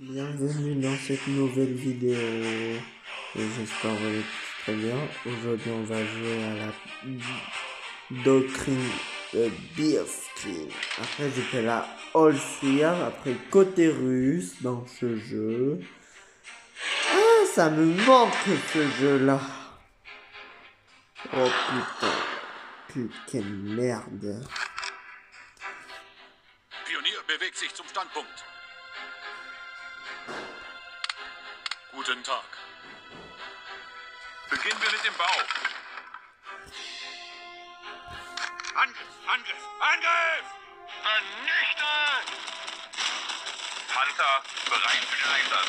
Bienvenue dans cette nouvelle vidéo. J'espère que vous allez très bien. Aujourd'hui, on va jouer à la doctrine de Bioskin. Après, j'ai fait la All Fear. Après, côté russe dans ce jeu. Ah, ça me manque ce jeu-là. Oh putain. Putain, merde. Pionier bewegt sich zum Standpunkt. Guten Tag. Beginnen wir mit dem Bau. Angriff, Angriff, Angriff! Vernichtet! Panther, bereit für den Einsatz.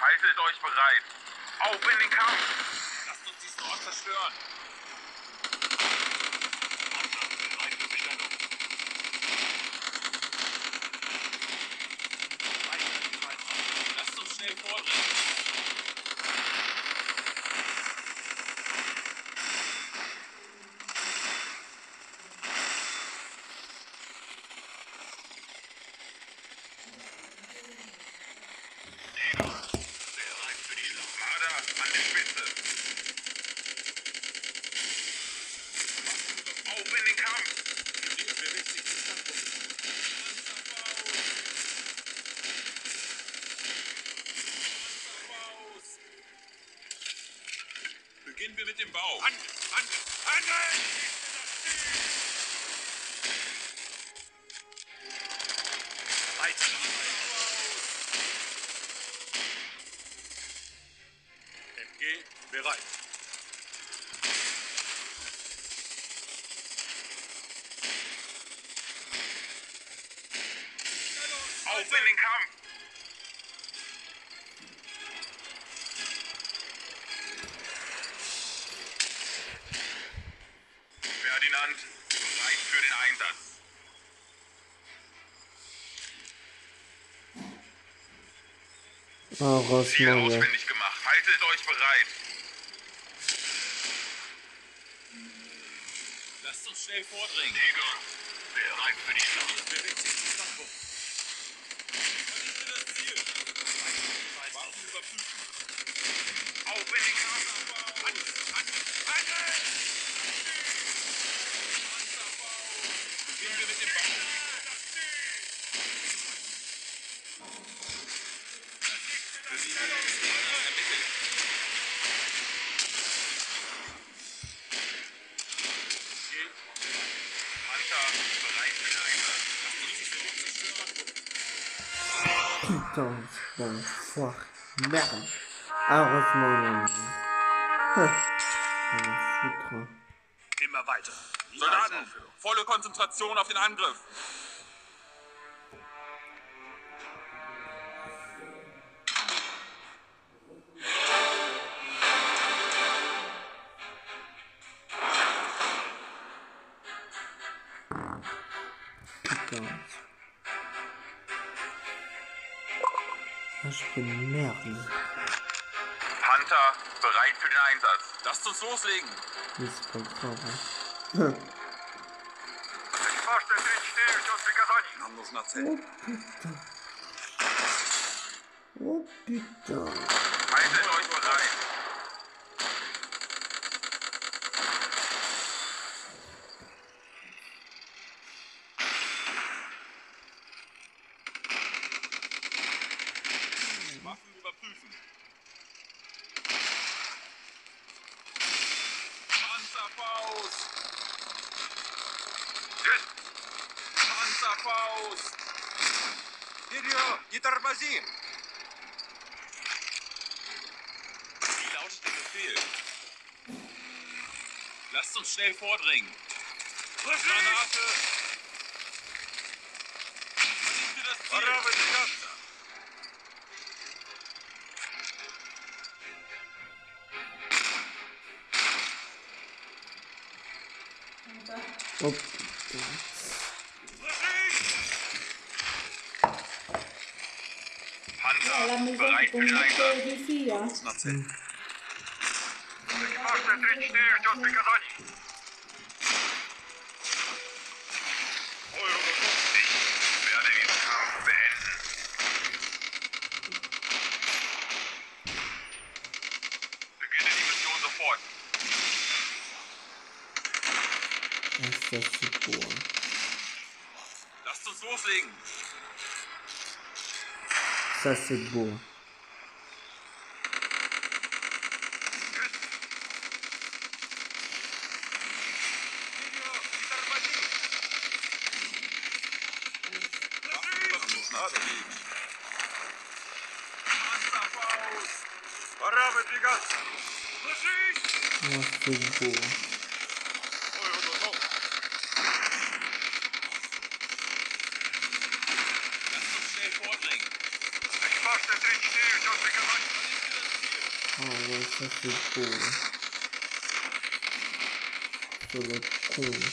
Haltet euch bereit. Auf in den Kampf! done. Den Kampf! Ferdinand, bereit für den Einsatz. Oh, Ziel Rossmann, ja. ausfindig gemacht. Haltet euch bereit. Lasst uns schnell vordringen. Tiger, bereit für die Schlacht. Bewegt sich zum Standpunkt. Vernichte das Ziel. Waffen überprüfen. Auf in den Kampf. An, an, Angriff! Panzerbau. Beginnen wir mit dem Bau. Ermittelt. Panther, bereit für den Einsatz. Non. Huh. On va foutre. hein. Immer weiter. Soldaten, volle Konzentration auf den Angriff. ich bin bemerken. Hunter, bereit für den Einsatz. Lasst uns loslegen. Ist voll traurig. Oh bitte. Oh bitte. Вперед! Не тормози! Wie lautet der Befehl? Lasst uns schnell vordringen. Granate! Vernichte das Ziel! Oh Anlagen bereitgeschaltet. Pocztę tryczny ждет приказаний. Erster Support. Lasst uns loslegen! Сасибу. Пора выдвигаться! Ложись! Вот тут было. Ficou. cool.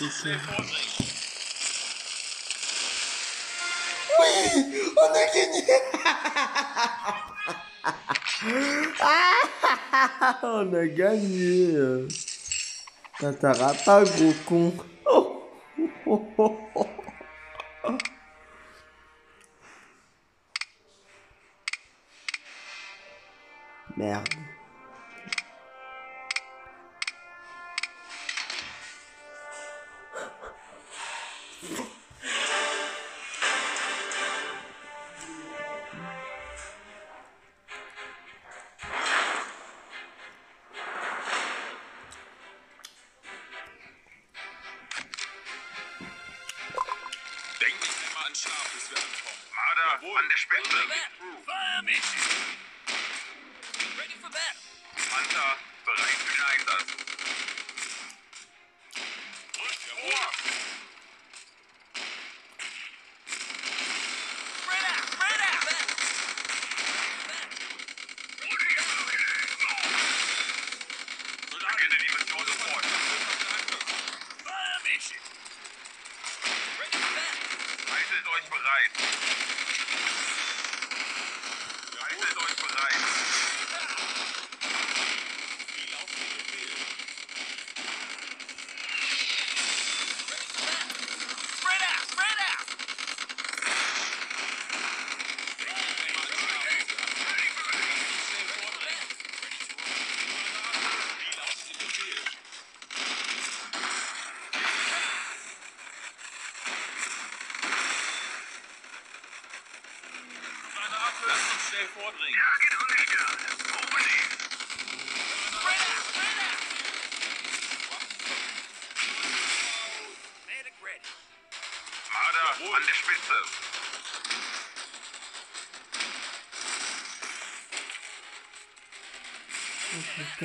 Oui On a gagné. Ah, on a gagné. T'as pas gros con. Oh, oh, oh, on the ship. Fire me! Ready for battle! Panzer, bereit für den Einsatz.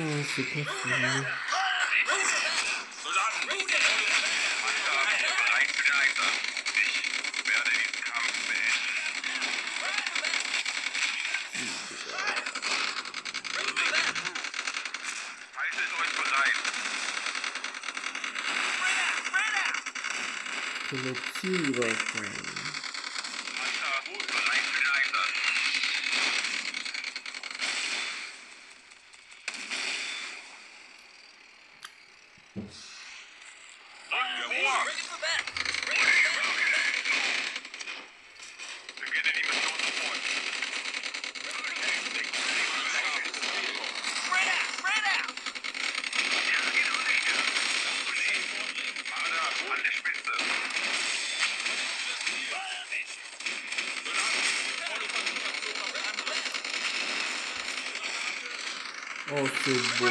Someone's supposed to be Let's possible.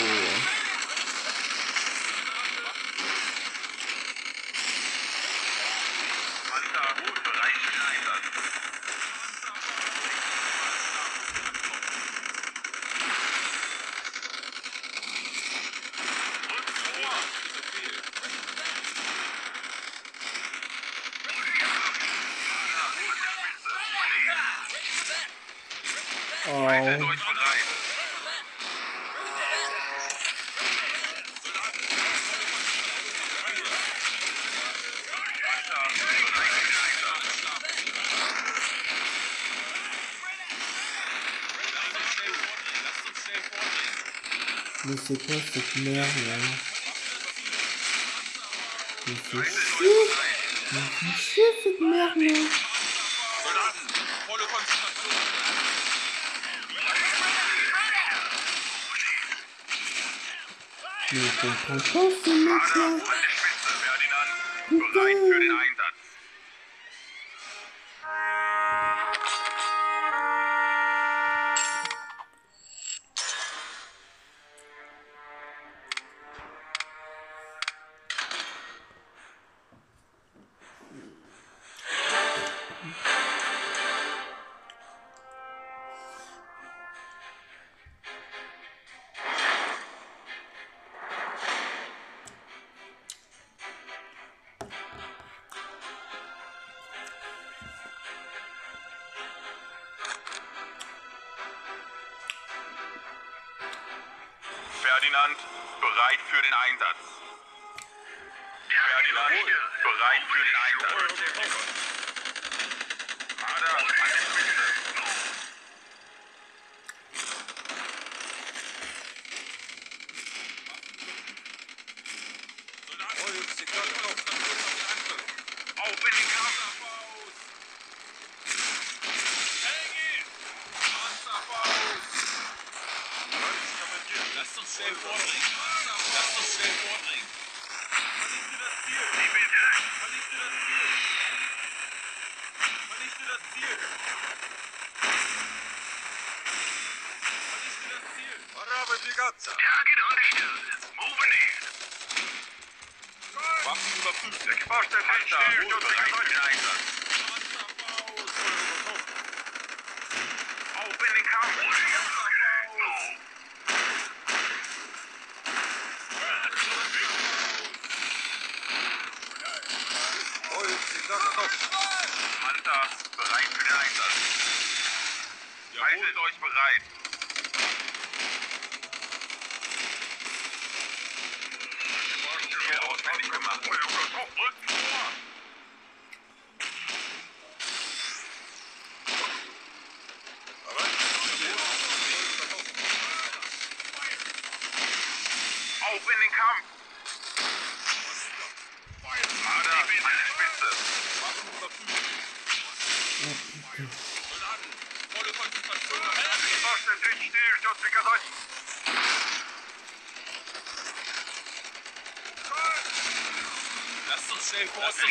Oh. C'est chier cette merde là Volle Konzentration. Mais je comprends pas ce mec là An. Bereit für den Einsatz. Ferdinand, bereit für den Einsatz. Ferdinand, bereit für den Einsatz. Marder, an die Spitze. Auf Target understood. Moving in. Waffen überprüft. Exposter Panzer, bereit für Einsatz. In den Kampf. Panther, bereit für den Einsatz. Haltet euch bereit.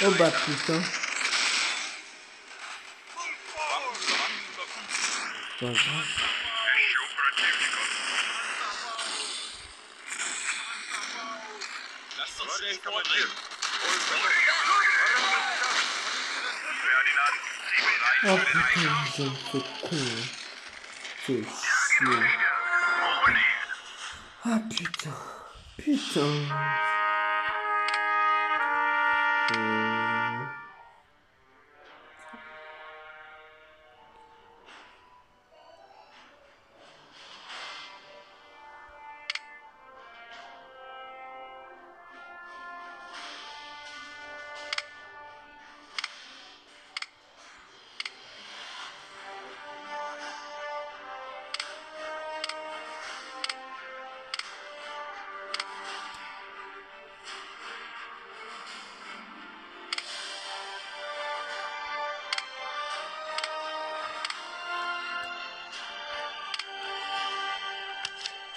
Oh bah putain. Pas. Oh putain, j'ai fait con. Hein. C'est chier. Ah putain. Putain. Mm.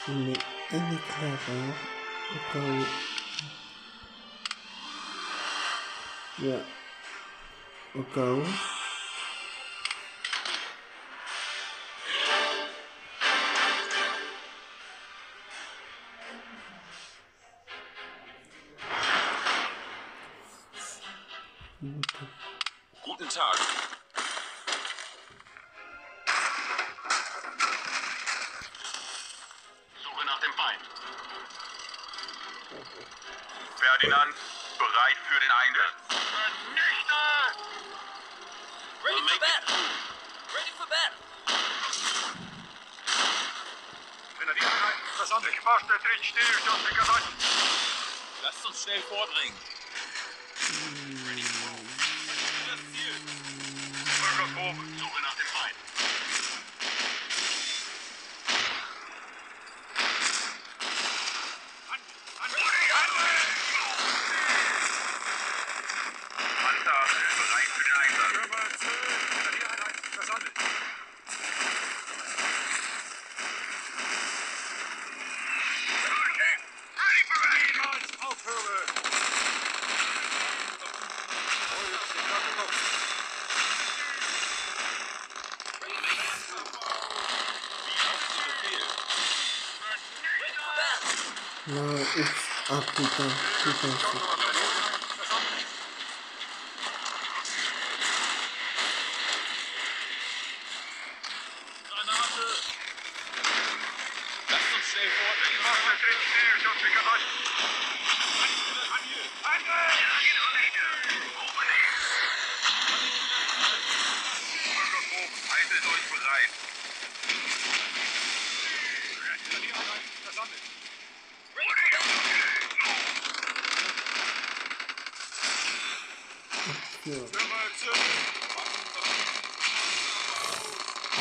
Any, the, clever go yeah. Go Zeit für den Eingriff. Vernichter! Ready for battle! Ready for battle! Grenadiereinheiten, Versand, Equipage, der Tritt, Stillstand, Lasst uns schnell vordringen. 嗯啊不知道不知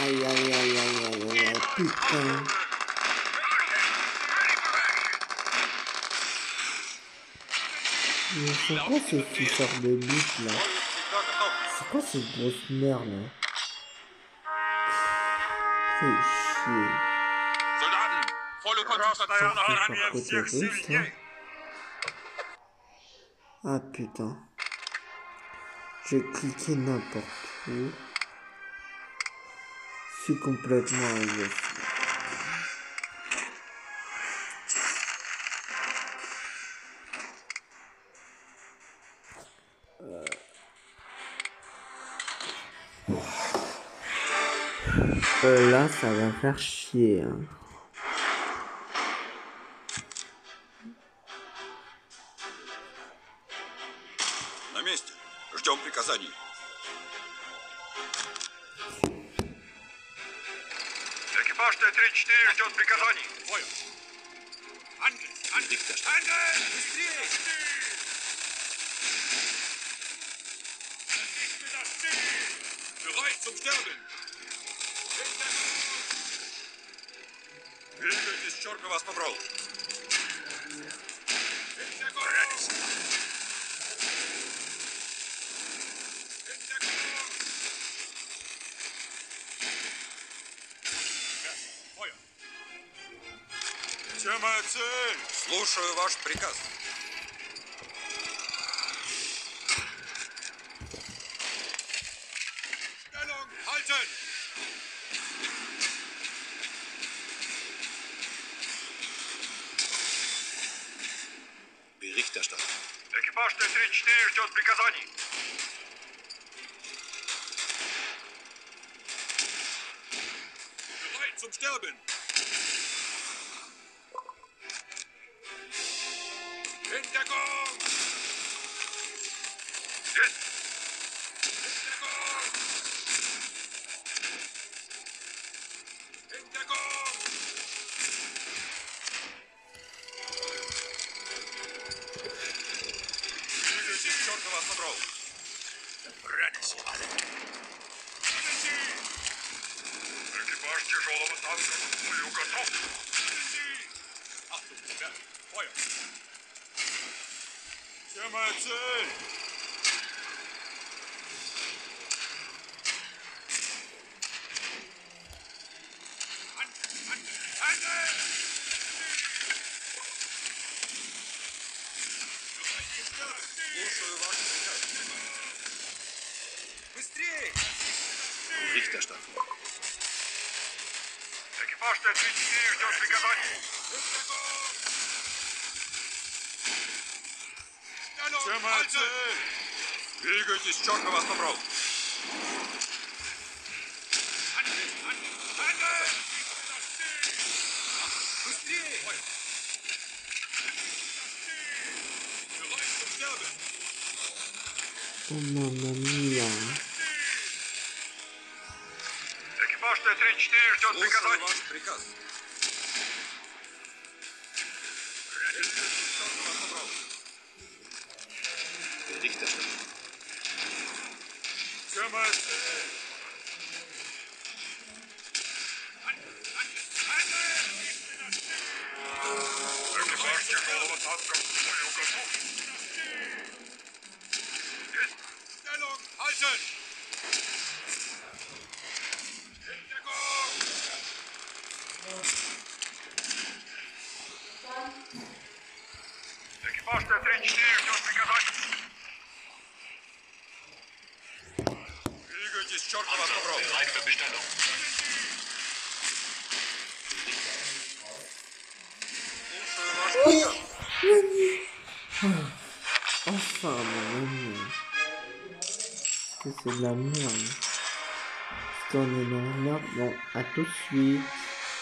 Aïe, aïe, aïe, aïe, aïe, aïe, aïe, putain. Mais c'est quoi ce ficheur de bite là C'est quoi cette grosse merde là C'est là. Ah putain. J'ai cliqué n'importe où. Je suis complètement. Euh, là, ça va faire chier. Hein. Sterben. Двигайтесь, черт бы вас побрал. Feuer. Тема цель. Слушаю ваш приказ. Stellung halten! Berichterstattung. Экипаж Т-34 ждет приказаний. Bereit zum Sterben. Голова танка бою готов. Иди! Ахту, тебя. Понял. Где моя цель? Слушаю вас. Быстрее! Рихтерштадт. Надо свечи, ждем приказаний. Все молодцы! Двигайтесь, черт на вас набрал! Oh, mamma mia. 334 ждет Слушаю приказать. Ваш приказ. Richter. Kümmert. Выкликарьте голову танком в бою готов. Stellung halten! Двигайтесь, черт бы вас побрал. Bereit für Bestellung. Слушаю ваш приказ. Enfin, mon ami. Que c'est de la merde. Est-ce qu'on est dans la merde Bon, à tout de suite.